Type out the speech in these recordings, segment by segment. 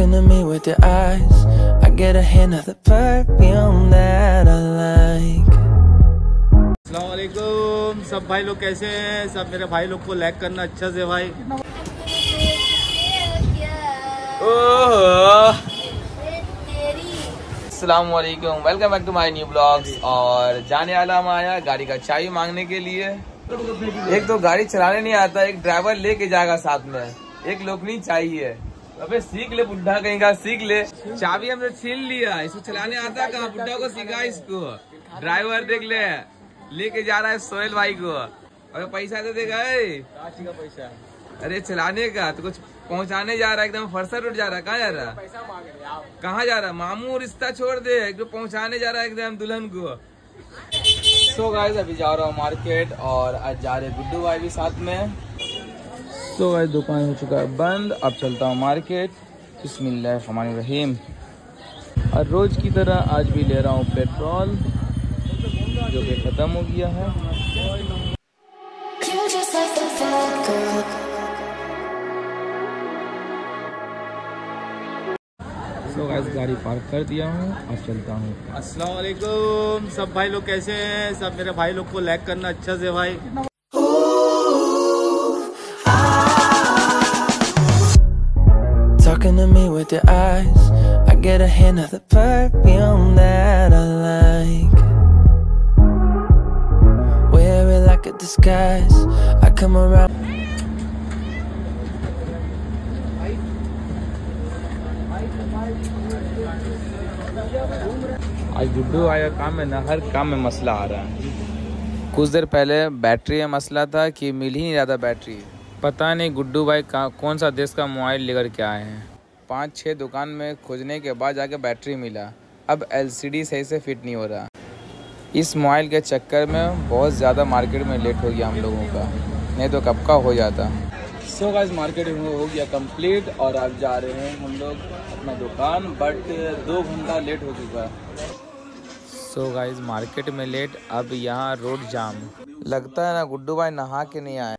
Talking to me with your eyes. I get a hint of the perfume that I like. असलकुम सब भाई लोग कैसे हैं? सब मेरे भाई लोग को लाइक करना अच्छा से भाई। Aslam welcome back to my new blogs और जाने वाला हम आया गाड़ी का चाबी मांगने के लिए। एक तो गाड़ी चलाने नहीं आता एक ड्राइवर लेके जाएगा साथ में। एक लोकनी चाहिए। अबे सीख ले बुढ़ा कहीं का सीख ले। चाबी हमने छीन लिया इसको चलाने आता कहाँ बुढ़ा को सीखा इसको। ड्राइवर देख ले लेके जा रहा है सोहेल भाई को। अबे पैसा दे देगा का पैसा अरे चलाने का तो कुछ पहुँचाने जा रहा है एकदम फरसा रोड जा रहा है। कहाँ जा रहा है? कहाँ जा रहा मामू रिश्ता छोड़ दे एकदम पहुँचाने जा रहा है एकदम दुल्हन को। सो गाइस अभी जा रहा हूँ मार्केट और आज जा रहे गुड्डू भाई भी साथ में। सो गाइस दुकान हो चुका है बंद। अब चलता हूँ मार्केट। रहीम और रोज की तरह आज भी ले रहा हूँ पेट्रोल जो कि ख़त्म हो गया है. सो गाइस गाड़ी पार्क कर दिया हूँ। अब चलता हूँ। अस्सलाम वालेकुम। सब भाई लोग कैसे हैं? सब मेरे भाई लोग को लाइक करना अच्छा से भाई। With your eyes. I get a hint of the perfume that I like. Wear it like a disguise. I come around. आज गुड्डू आया काम में ना हर काम में मसला आ रहा है कुछ देर पहले बैटरी में मसला था कि मिल ही नहीं रहा था बैटरी पता नहीं गुड्डू भाई कौन सा देश का मोबाइल लेकर के आए हैं पाँच छः दुकान में खोजने के बाद जाके बैटरी मिला। अब एलसीडी सही से फिट नहीं हो रहा। इस मोबाइल के चक्कर में बहुत ज़्यादा मार्केट में लेट हो गया हम लोगों का। नहीं तो कब का हो जाता। सो गाइस मार्केट हो गया कंप्लीट और अब जा रहे हैं हम लोग अपना दुकान बट दो घंटा लेट हो चुका है। सो गाइस मार्केट में लेट अब यहाँ रोड जाम। लगता है ना गुड्डू भाई नहा के नहीं आए।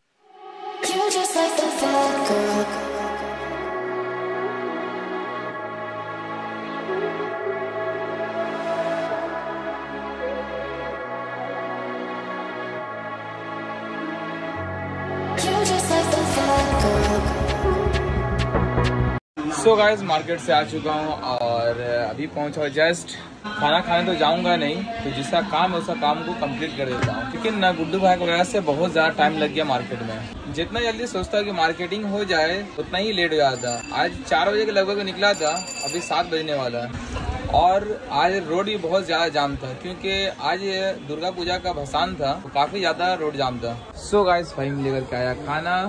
सो गाइस मार्केट से आ चुका हूँ और अभी पहुँचा जस्ट खाना खाने तो जाऊँगा नहीं तो जिसका काम है उसका काम को कंप्लीट कर देता हूँ। क्योंकि ना गुड्डू भाई वजह से बहुत ज़्यादा टाइम लग गया मार्केट में। जितना जल्दी सोचता कि मार्केटिंग हो जाए, उतना ही लेट हो जाता। आज चार बजे के लगभग निकला था, अभी सात बजने वाला है। और आज रोड भी बहुत ज़्यादा जाम था, क्योंकि आज दुर्गा पूजा का भसान था तो काफ़ी ज़्यादा रोड जाम था। सो गाइस फाइम लेकर के आया खाना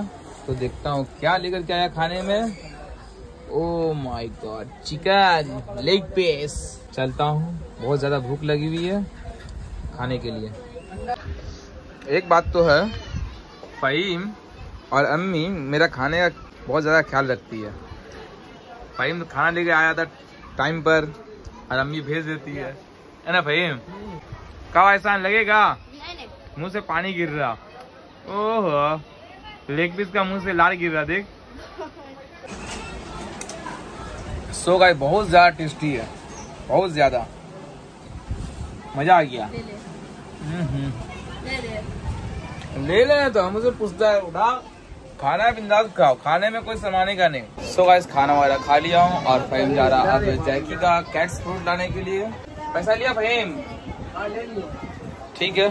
तो देखता हूँ क्या लेकर के आया खाने में। ओ my God chicken leg piece चलता हूँ। बहुत ज़्यादा भूख लगी हुई है खाने के लिए। एक बात तो है, फ़हीम और अम्मी मेरा खाने का बहुत ज़्यादा ख्याल रखती है। फ़हीम तो खाना लेके आया था टाइम पर और अम्मी भेज देती है। है ना फ़हीम? कब ऐसा लगेगा? मुँह से पानी गिर रहा। ओहो लेग पीस का मुँह से लाल गिर रहा, देख। सो गाय बहुत ज़्यादा टेस्टी है। बहुत ज़्यादा। मज़ा आ गया। हम्म, हम्म। ले लेना तो मुझे पूछता है उठा। खाना बिंदास खाओ। खाने में कोई समाने का नहीं। सो गाइस खाना वगैरह खा लिया हूँ और फहीम जा रहा अब जैकी का कैट्स फ्रूट लाने के लिए। पैसा लिया फहीम ठीक है।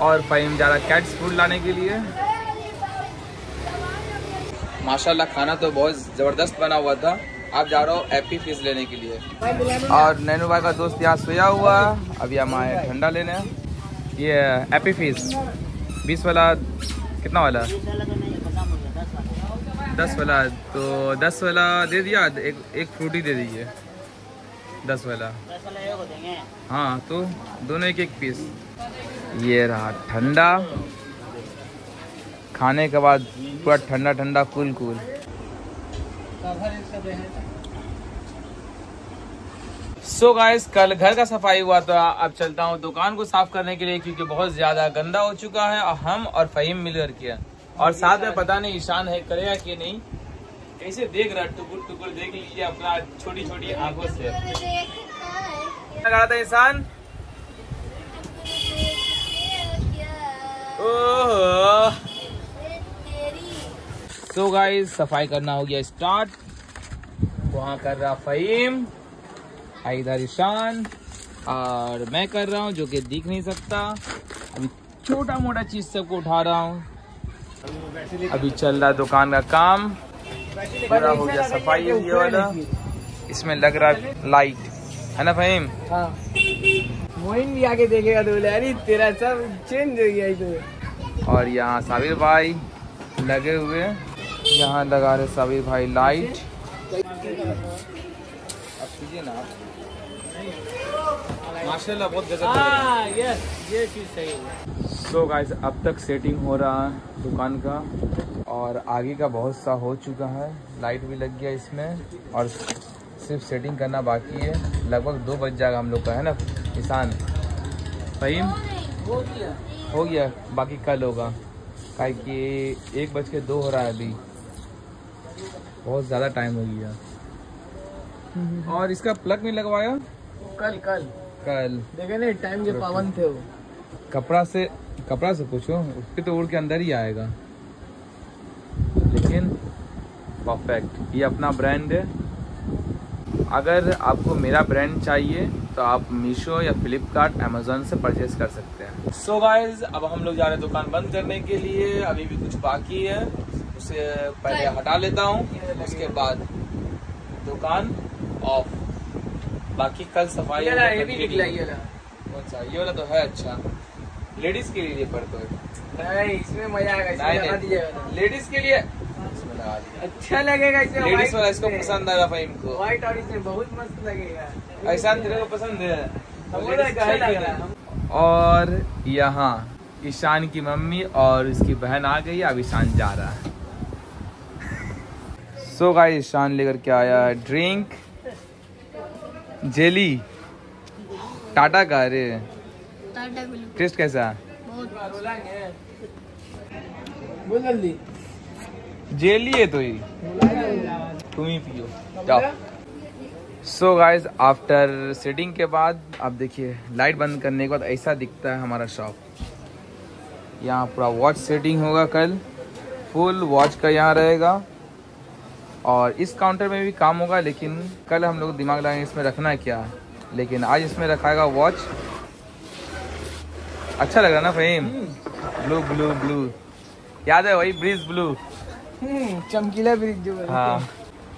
और फहीम जा रहा कैट्स फ्रूट लाने के लिए। माशाल्लाह खाना तो बहुत ज़बरदस्त बना हुआ था। अब जा रहा हूँ एपी फ़िश लेने के लिए। और नैनू भाई का दोस्त यहाँ सोया हुआ, अभी हम आए ठंडा लेने। ये एपी फ़िश बीस वाला कितना वाला? दस वाला तो दस वाला दे दिया, एक एक फ्रूटी दे दीजिए। दस वाला। हाँ तो दोनों एक एक पीस ये रहा ठंडा। खाने के बाद पूरा ठंडा ठंडा cool cool so so guys कल घर का सफ़ाई हुआ था। अब चलता हूँ दुकान को साफ़ करने के लिए क्योंकि बहुत ज़्यादा गंदा हो चुका है और हम और फहीम मिलकर किया। और साथ में पता नहीं ईशान है, करेगा कि नहीं। कैसे देख रहा टुकुर टुकुर देख लीजिए अपना छोटी छोटी आँखों से। लगा रहा था इंसान ओह। तो गाइस सफ़ाई करना हो गया स्टार्ट वहाँ कर रहा फहीम इधर ईशान और मैं कर रहा हूँ जो कि दिख नहीं सकता. अभी छोटा मोटा चीज़ सबको उठा रहा हूँ. अभी चल रहा दुकान का काम. पूरा हो गया सफ़ाई ये वाला. इसमें लग रहा लाइट है ना फहीम? हाँ. मोइन भी आके देखेगा तो बोले अरे तेरा सब चेंज हो गया और यहाँ साबिर भाई लगे हुए। यहाँ लगा रहे साबिर भाई लाइट। अब कीजिए ना आप। माशाल्लाह बहुत गजब हाँ। यस ये चीज़ सही है। सो गाइस अब तक सेटिंग हो रहा है दुकान का और आगे का बहुत सा हो चुका है। लाइट भी लग गया इसमें और सिर्फ़ सेटिंग करना बाकी है। लगभग दो बज जाएगा हम लोग का है ना किसान? फहीम हो गया। हो गया बाकी कल होगा। काहे कि एक बज के दो हो रहा है अभी। बहुत ज़्यादा टाइम हो गया। और इसका प्लग नहीं लगवाया? कल कल। कल। देखे नहीं टाइम के पावन थे वो। कपड़ा से कपड़ा से पूछो उसके तो उड़ के अंदर ही आएगा। लेकिन परफेक्ट ये अपना ब्रांड है। अगर आपको मेरा ब्रांड चाहिए तो आप मीशो या फ्लिपकार्ट अमेजोन से परचेज कर सकते हैं। सो so गाइज़ अब हम लोग जा रहे हैं दुकान बंद करने के लिए। अभी भी कुछ बाकी है। उसे पहले हटा लेता हूँ उसके बाद दुकान ऑफ़ बाकी कल सफ़ाई ये ये भी निकला ये कौन सा ये वाला तो है अच्छा। लेडीज़ के लिए पर तो नहीं इसमें मज़ा आएगा लेडीज़ के लिए अच्छा लगेगा इसमें लेडीज़ वाला इसको। पसंद आया फहीम को व्हाइट और इसमें बहुत मस्त लगेगा। ऐसा तेरे को पसंद है? तो अच्छा लग। रहा और यहाँ ईशान की मम्मी और इसकी बहन आ गई अब ईशान जा रहा है। सो गाइस ईशान लेकर के आया है ड्रिंक जेली टाटा का अरे टेस्ट कैसा है? जेली है तो ही तुम ही पियो। जाओ। सो गाइज़ आफ्टर सेटिंग के बाद आप देखिए लाइट बंद करने के बाद ऐसा दिखता है हमारा शॉप यहाँ पूरा वॉच सेटिंग होगा कल। फुल वॉच का यहाँ रहेगा। और इस काउंटर में भी काम होगा लेकिन कल हम लोग दिमाग लगाएँगे इसमें रखना है क्या। लेकिन आज इसमें रखाएगा वॉच अच्छा लग रहा ना फहीम ब्लू ब्लू ब्लू याद है वही ब्रिज ब्लू हम्म, चमकीला ब्रिज जो हाँ।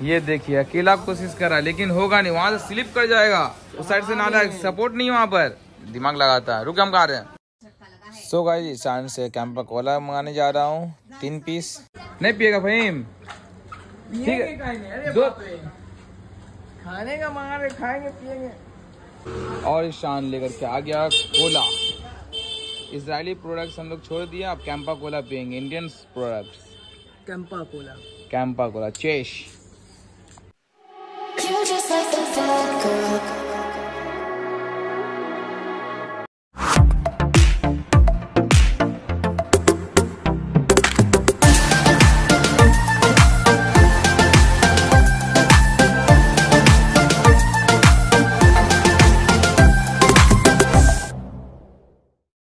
ये देखिए अकेला कोशिश कर रहा है लेकिन होगा नहीं वहाँ से स्लिप कर जाएगा। उस साइड से नाला सपोर्ट नहीं वहाँ पर। दिमाग लगाता है रुक हम कहा रहे हैं? सो गाइस से कैंपा कोला मंगाने जा रहा हूँ तीन पीस नहीं पिएगा फहीम ठीक है। पिएँगे काहे नहीं? अरे दो- बाप रे। खाने का मंगा रहे खाएँगे पिएँगे और शान लेकर के आ गया कोला। इसराइली प्रोडक्ट्स हम लोग छोड़ दिया अब कैंपा कोला पियेंगे। Indian product Campa Cola Campa Cola चेश